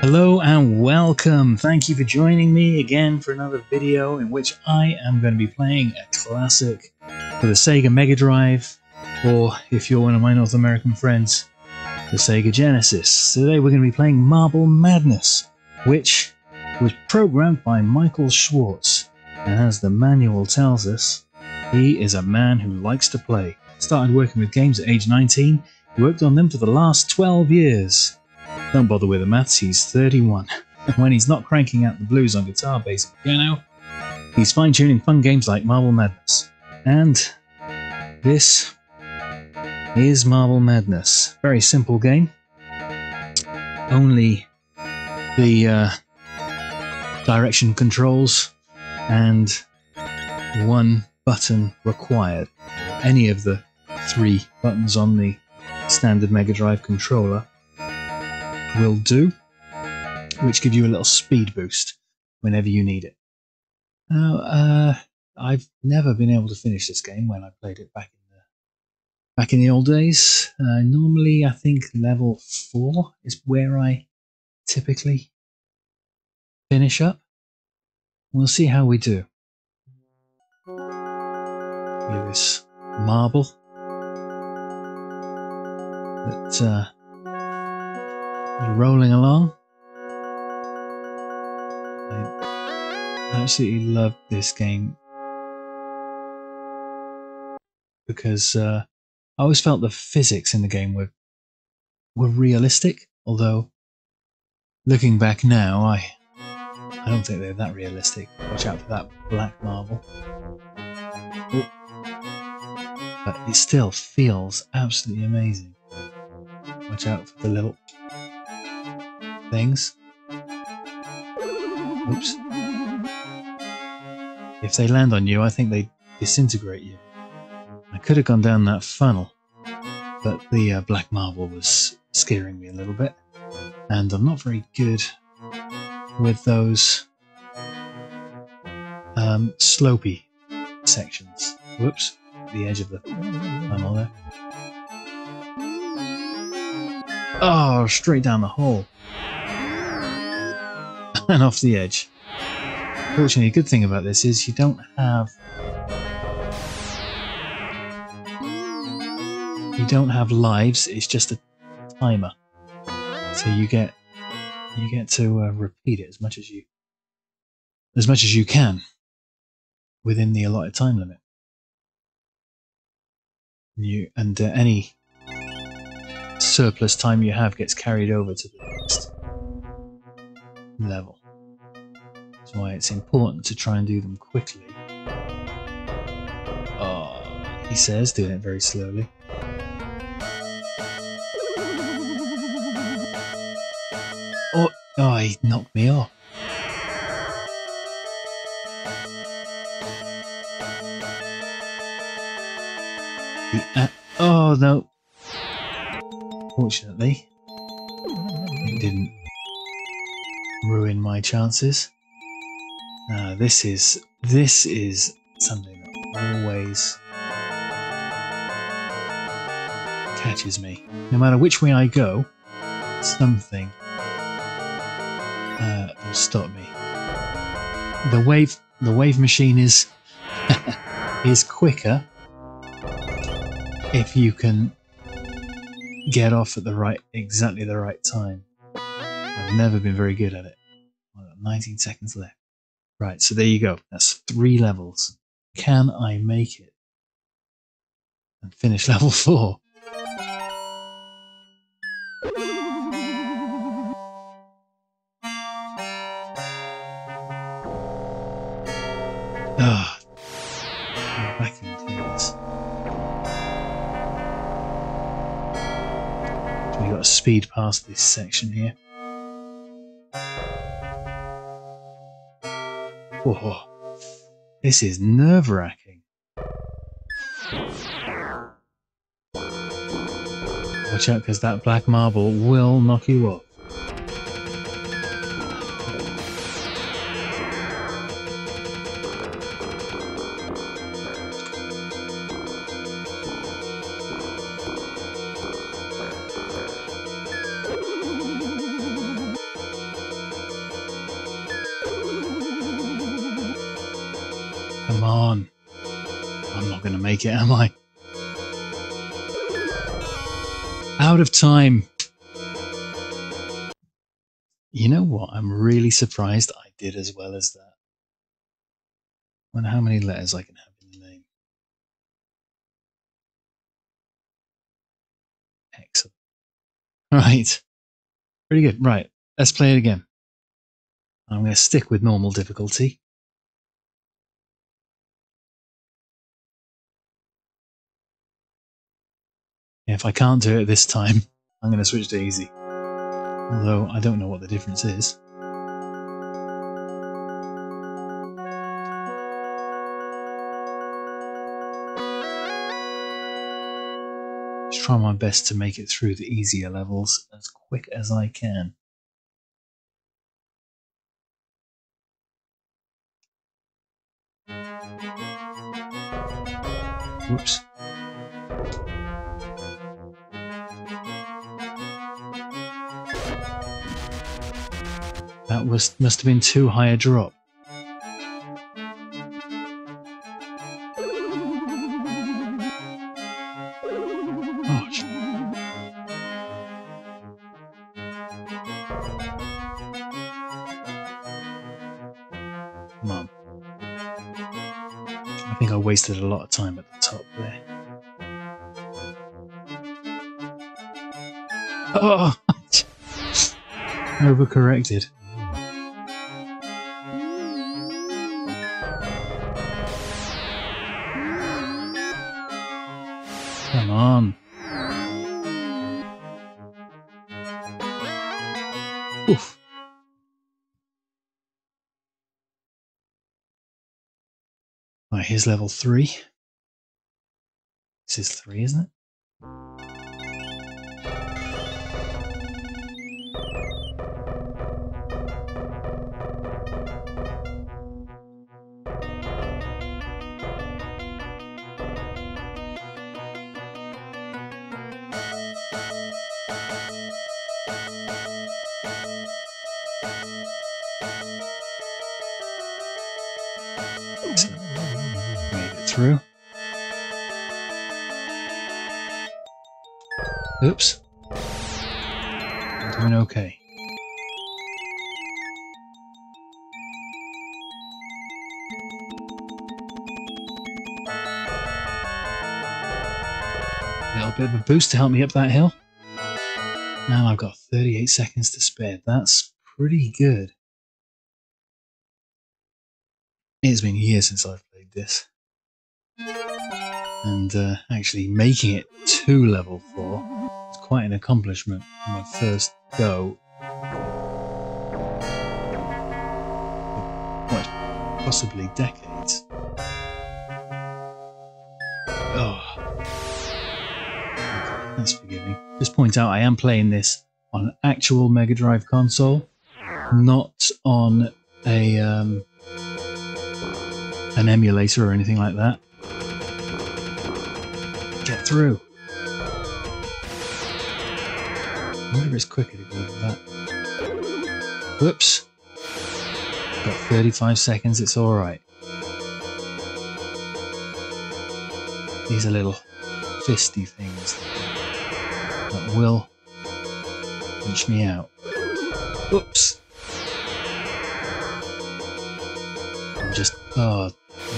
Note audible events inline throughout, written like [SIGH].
Hello and welcome. Thank you for joining me again for another video in which I am going to be playing a classic for the Sega Mega Drive, or if you're one of my North American friends, the Sega Genesis. Today we're going to be playing Marble Madness, which was programmed by Michael Schwartz. And as the manual tells us, he is a man who likes to play. Started working with games at age 19, he worked on them for the last 12 years. Don't bother with the maths, he's 31. And [LAUGHS] when he's not cranking out the blues on guitar, bass, and piano, he's fine tuning fun games like Marble Madness. And this is Marble Madness. Very simple game. Only the uh, direction controls and one button required. Any of the three buttons on the standard Mega Drive controller will do, which give you a little speed boost whenever you need it. Now, uh, I've never been able to finish this game when I played it back in the back in the old days. Uh, normally, I think level four is where I typically finish up. We'll see how we do. At this marble that uh, rolling along. I absolutely love this game because uh, I always felt the physics in the game were were realistic. Although looking back now, I I don't think they're that realistic. Watch out for that black marble. But it still feels absolutely amazing. Watch out for the little things. Oops. If they land on you, I think they disintegrate you. I could have gone down that funnel, but the uh, black marble was scaring me a little bit, and I'm not very good with those um, slopey sections. Whoops, the edge of the funnel there. Oh, straight down the hole [LAUGHS] and off the edge. Fortunately, a good thing about this is you don't have you don't have lives. It's just a timer, so you get you get to uh, repeat it as much as you as much as you can within the allotted time limit. You and uh, any surplus time you have gets carried over to the next level. That's why it's important to try and do them quickly. Oh, he says, doing it very slowly. Oh, oh, he knocked me off. The, uh, oh no. Fortunately, it didn't ruin my chances. Uh, this is this is something that always catches me. No matter which way I go, something uh, will stop me. The wave the wave machine is [LAUGHS] is quicker if you can get off at the right exactly the right time. I've never been very good at it. 19 seconds left. Right, so there you go. That's three levels. Can I make it? And finish [LAUGHS] level four. Speed past this section here. Oh, this is nerve wracking. Watch out because that black marble will knock you off. Make it, am I? Out of time. You know what? I'm really surprised I did as well as that. wonder how many letters I can have in the name. Excellent. Right. Pretty good. Right. Let's play it again. I'm going to stick with normal difficulty. If I can't do it this time, [LAUGHS] I'm going to switch to easy. Although I don't know what the difference is. Just try my best to make it through the easier levels as quick as I can. Whoops. Was must have been too high a drop. Come on. I think I wasted a lot of time at the top there. Oh! [LAUGHS] Overcorrected. Come on. Oof. Right, here's level three. This is three, isn't it? Through. Oops. I'm doing okay. Little bit of a boost to help me up that hill. Now I've got 38 seconds to spare. That's pretty good. It's been years since I've played this. And uh, actually making it to level 4 is quite an accomplishment on my first go. Quite possibly decades. Oh. Okay, that's forgiving. Just point out I am playing this on an actual Mega Drive console, not on a um, an emulator or anything like that. Through. I wonder if it's quicker to go than that. Whoops. Got 35 seconds, it's alright. These are little fisty things that will punch me out. Whoops. I'm just, oh,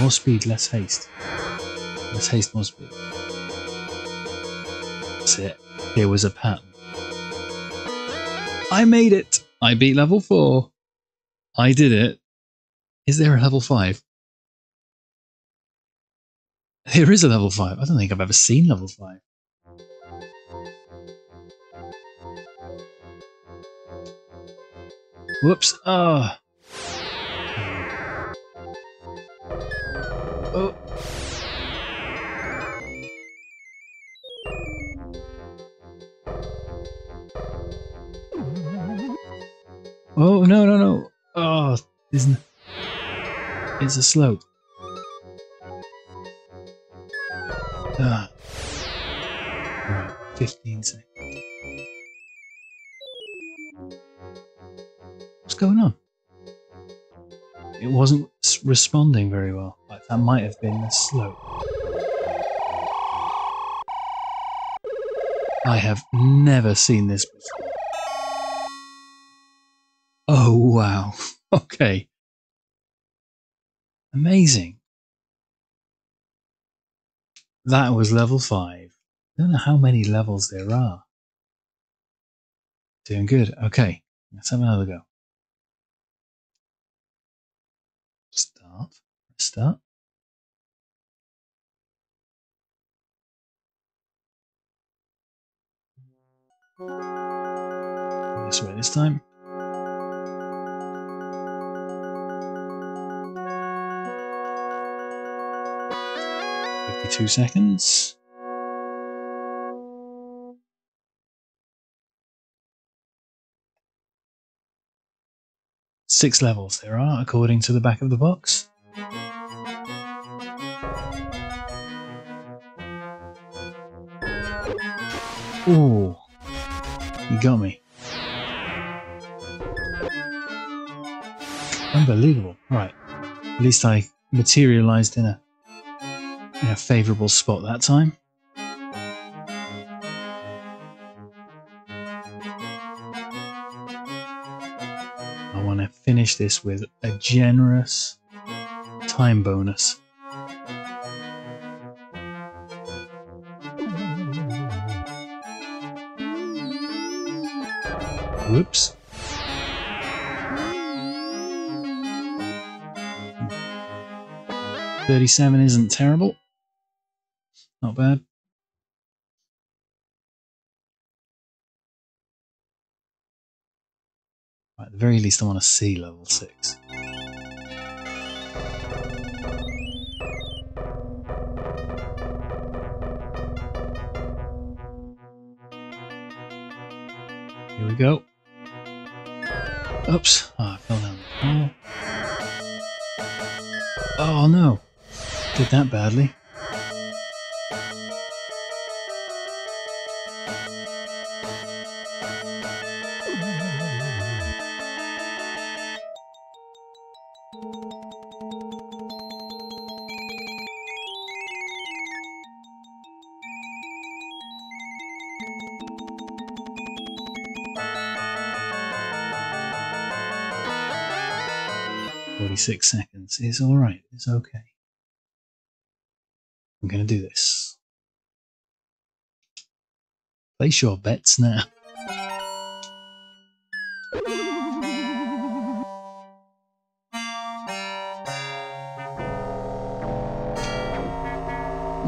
more speed, less haste. Less haste, more speed. It. There was a pattern. I made it! I beat level 4. I did it. Is there a level 5? There is a level 5. I don't think I've ever seen level 5. Whoops. Ah. Oh. Oh. Oh, no, no, no. Oh, isn't It's a slope. Ah. Right, 15 seconds. What's going on? It wasn't responding very well. Like that might have been the slope. I have never seen this before. Wow. [LAUGHS] Okay. Amazing. That was level 5. I don't know how many levels there are. Doing good. Okay. Let's have another go. Start. Start. This way this time. Fifty-two seconds. Six levels there are, according to the back of the box. Ooh, you got me. Unbelievable. Right. At least I materialized in a in a favorable spot that time. I want to finish this with a generous time bonus. Whoops. Thirty-seven isn't terrible. Not bad. At the very least I want to see level 6. Here we go. Oops. Oh, I fell down. Oh. oh no. Did that badly. Forty-six seconds is all right. It's okay. I'm going to do this. Place your bets now.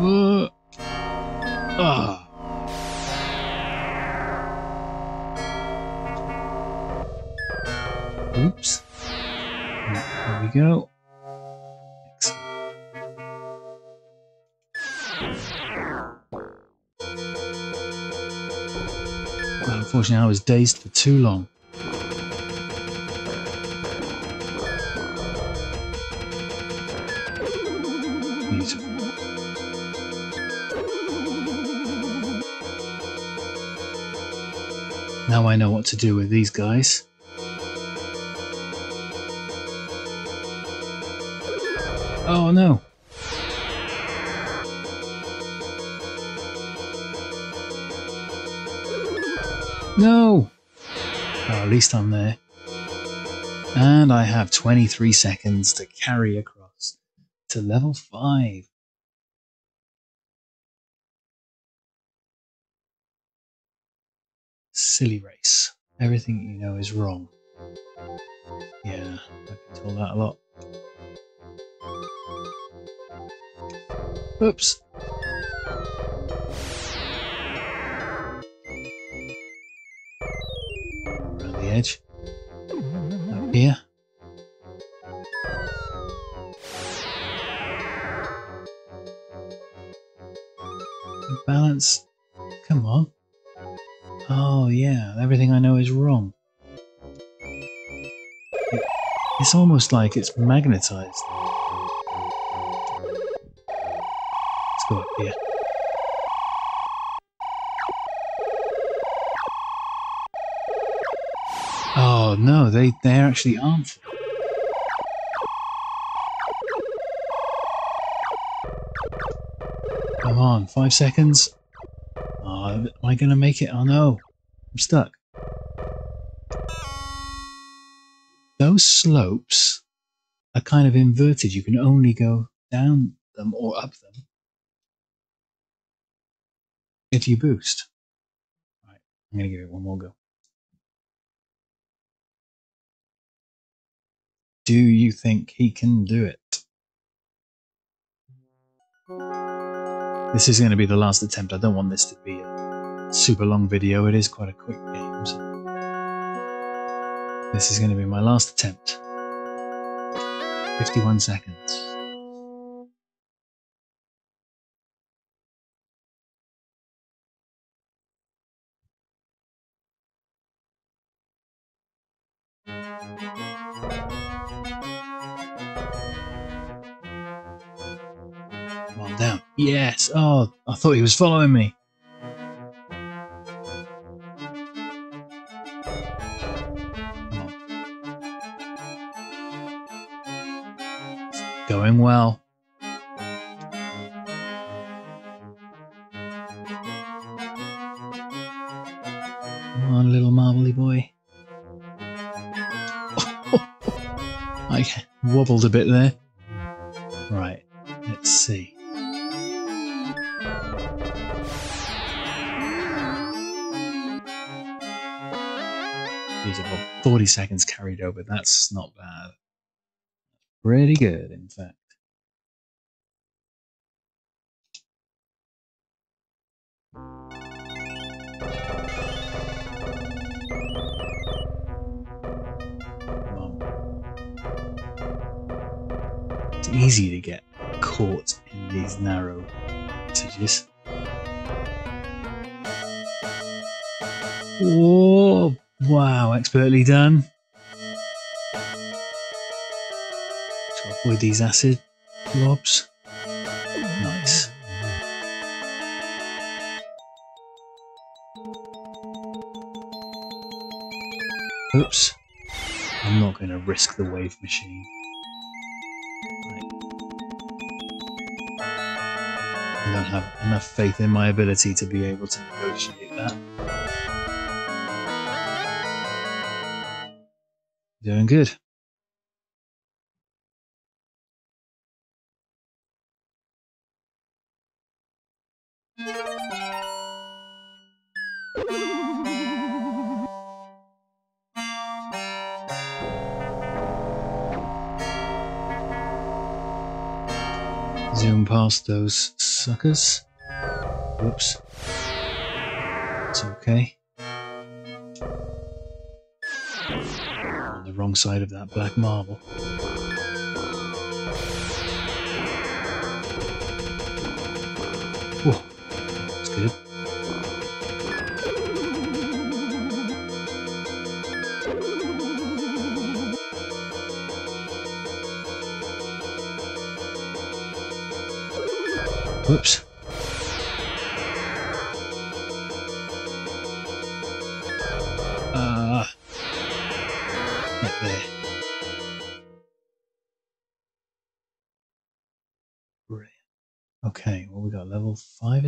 Uh, ah. Oops. Go. Unfortunately, I was dazed for too long. Now I know what to do with these guys. Oh no. No! At least I'm there. And I have 23 seconds to carry across to level 5. Silly race. Everything you know is wrong. Yeah, I've been told that a lot. Oops. Around the edge. Up here. Balance. Come on. Oh yeah, everything I know is wrong. It, it's almost like it's magnetized. here. Oh no, they, they actually aren't. Come on, five seconds. Oh, am I going to make it? Oh no, I'm stuck. Those slopes are kind of inverted. You can only go down them or up them if you boost. Right, I'm going to give it one more go. Do you think he can do it? This is going to be the last attempt. I don't want this to be a super long video. It is quite a quick game. So this is going to be my last attempt. 51 seconds. Yes. Oh, I thought he was following me. Going well. Come on, little marbly boy. [LAUGHS] I wobbled a bit there. Right, let's see. He's about 40 seconds carried over. That's not bad. Pretty good, in fact. It's easy to get caught in these narrow passages. Whoa! Wow, expertly done. To avoid these acid blobs. Nice. Oops. I'm not going to risk the wave machine. I don't have enough faith in my ability to be able to negotiate that. Doing good. Zoom past those suckers. Whoops. It's okay. Wrong side of that black marble. Whoa, that's good. Whoops.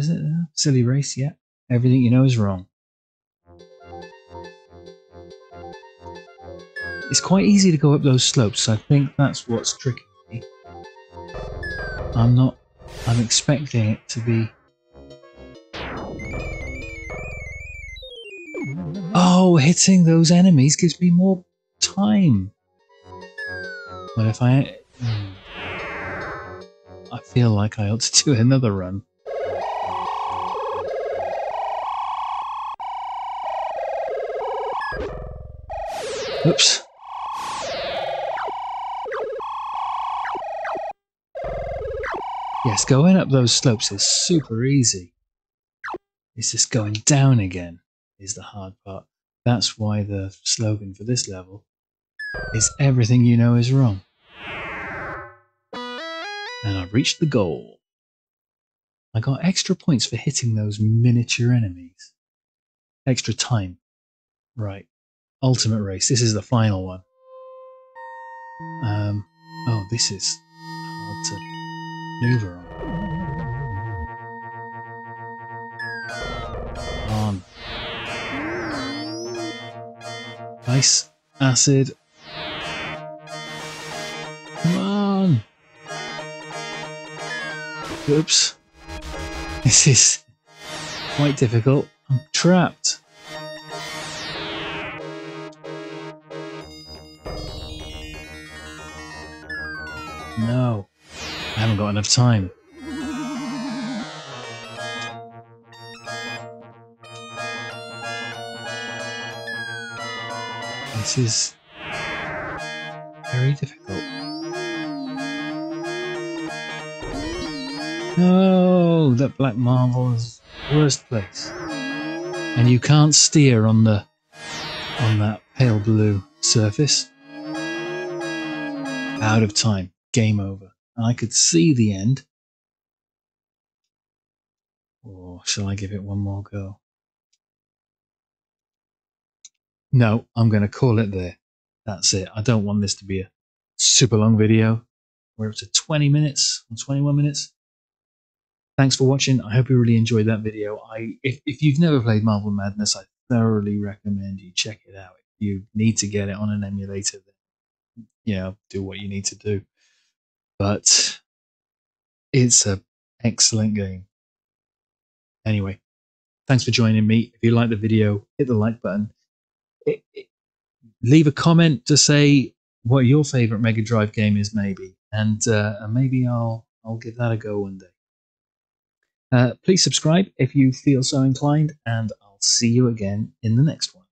Is it? Now? Silly race, yeah. Everything you know is wrong. It's quite easy to go up those slopes. I think that's what's tricking me. I'm not I'm expecting it to be... Oh, hitting those enemies gives me more time. But if I... Hmm, I feel like I ought to [LAUGHS] do another run. Oops. Yes, going up those slopes is super easy. It's just going down again is the hard part. That's why the slogan for this level is everything you know is wrong. And I've reached the goal. I got extra points for hitting those miniature enemies. Extra time. Right. Ultimate race. This is the final one. Um, oh, this is hard to maneuver on. on. Ice, acid. Come on. Oops. [LAUGHS] This is quite difficult. I'm trapped. No. I haven't got enough time. This is very difficult. No, that black marble is worst place. And you can't steer on the on that pale blue surface. Out of time. Game over. And I could see the end. Or shall I give it one more go? No, I'm going to call it there. That's it. I don't want this to be a super long video. We're up to 20 minutes or 21 minutes. Thanks for watching. I hope you really enjoyed that video. I, if, if you've never played Marble Madness, I thoroughly recommend you check it out. If you need to get it on an emulator, then know, do what you need to do. But it's an excellent game. Anyway, thanks for joining me. If you like the video, hit the like button it, it, leave a comment to say what your favorite Mega Drive game is, maybe, and uh, maybe I'll I'll give that a go one day. Uh, please subscribe if you feel so inclined, and I'll see you again in the next one.